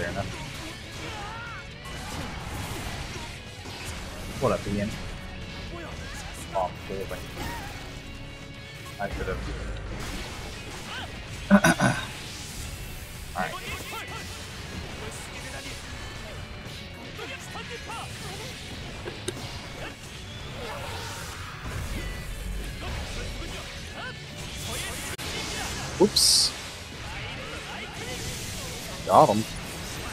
fair enough. What up, Ian? Oh, boy. I could have. Alright. Whoops. Got him.